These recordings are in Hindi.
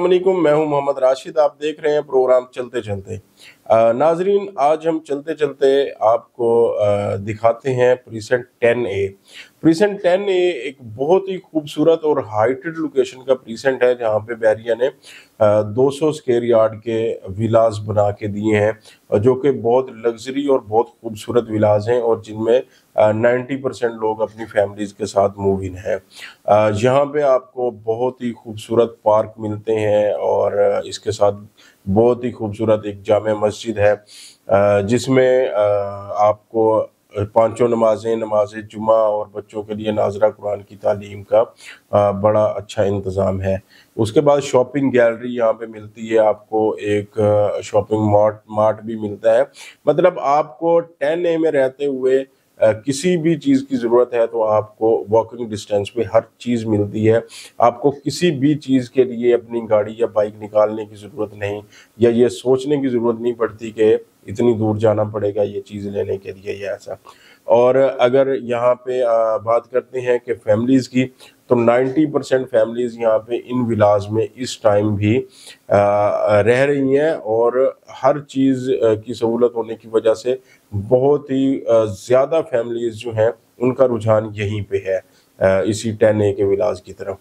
वालेकुम मैं हूँ मोहम्मद राशिद। आप देख रहे हैं प्रोग्राम चलते चलते नाजरीन, आज हम चलते चलते आपको दिखाते हैं present ten A. Present ten A एक बहुत ही खूबसूरत और हाइटेड लोकेशन का प्रीसेंट है, जहाँ पे बैरिया ने 200 स्केयर यार्ड के विलास बना के दिए हैं जो कि बहुत लग्जरी और बहुत खूबसूरत विलास हैं, और जिनमें नाइन्टी परसेंट लोग अपनी फैमिलीज़ के साथ मूव इन है यहाँ पे आपको बहुत ही खूबसूरत पार्क मिलते हैं, और इसके साथ बहुत ही खूबसूरत एक जाम मस्जिद है जिसमें आपको पाँचों नमाजें, नमाज़ जुमा और बच्चों के लिए नाजरा कुरान की तालीम का बड़ा अच्छा इंतज़ाम है। उसके बाद शॉपिंग गैलरी यहाँ पे मिलती है, आपको एक शॉपिंग मार्ट मार्ट भी मिलता है। मतलब आपको टेन ए में रहते हुए किसी भी चीज़ की ज़रूरत है तो आपको वॉकिंग डिस्टेंस पे हर चीज़ मिलती है। आपको किसी भी चीज़ के लिए अपनी गाड़ी या बाइक निकालने की ज़रूरत नहीं या ये सोचने की ज़रूरत नहीं पड़ती कि इतनी दूर जाना पड़ेगा ये चीज़ लेने के लिए या ऐसा। और अगर यहाँ पे बात करते हैं कि फैमिलीज़ की तो 90 परसेंट फैमिलीज़ यहाँ पे इन विलाज में इस टाइम भी रह रही हैं और हर चीज़ की सहूलत होने की वजह से बहुत ही ज़्यादा फैमिलीज़ जो हैं, उनका रुझान यहीं पे है इसी टेन ए के विलाज की तरफ़।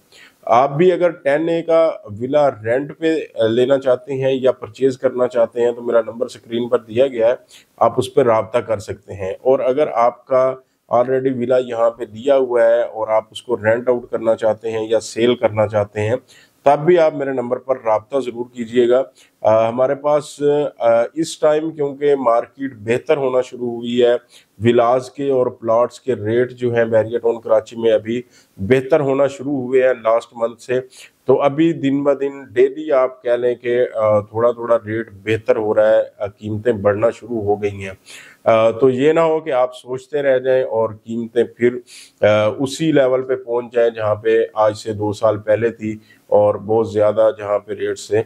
आप भी अगर टेन ए का विला रेंट पे लेना चाहते हैं या परचेज करना चाहते हैं तो मेरा नंबर स्क्रीन पर दिया गया है, आप उस पर रबता कर सकते हैं। और अगर आपका ऑलरेडी विला यहाँ पे दिया हुआ है और आप उसको रेंट आउट करना चाहते हैं या सेल करना चाहते हैं, तब भी आप मेरे नंबर पर रबता ज़रूर कीजिएगा। हमारे पास आ, इस टाइम क्योंकि मार्केट बेहतर होना शुरू हुई है विलाज के और प्लाट्स के रेट जो हैं बैरिया टाउन कराची में अभी बेहतर होना शुरू हुए हैं लास्ट मंथ से। तो अभी दिन ब दिन डेली आप कह लें कि थोड़ा थोड़ा रेट बेहतर हो रहा है कीमतें बढ़ना शुरू हो गई हैं। तो ये ना हो कि आप सोचते रह जाएँ और कीमतें फिर उसी लेवल पे पहुँच जाएँ जहाँ पे आज से दो साल पहले थी और बहुत ज़्यादा जहाँ पे रेट थे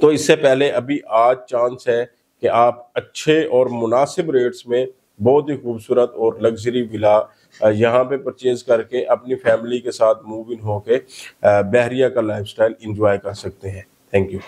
तो इससे पहले अभी आज चांस है कि आप अच्छे और मुनासिब रेट्स में बहुत ही खूबसूरत और लग्जरी विला यहाँ पे परचेज करके अपनी फैमिली के साथ मूव इन होके बहरिया का लाइफस्टाइल एंजॉय कर सकते हैं। Thank you